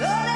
Lord,